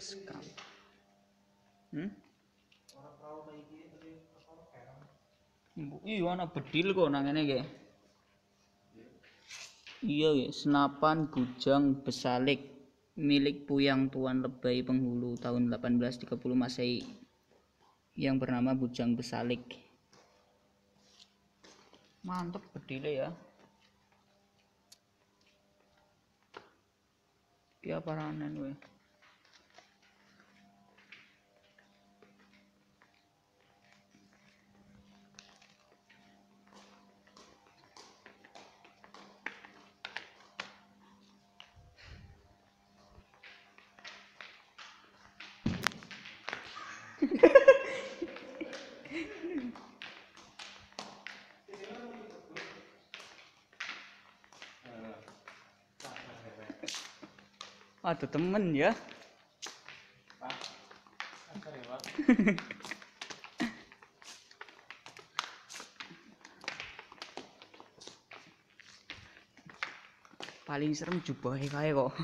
Sekam. Hmm? Iya ana bedil kok nang. Iya ya, senapan bujang besalik milik Puyang Tuan Lebay Penghulu tahun 1830 Masehi yang bernama Bujang Besalik. Mantep bedile ya. Ki apa ranen Ada temen ya. Paling serem jubahe kae kok.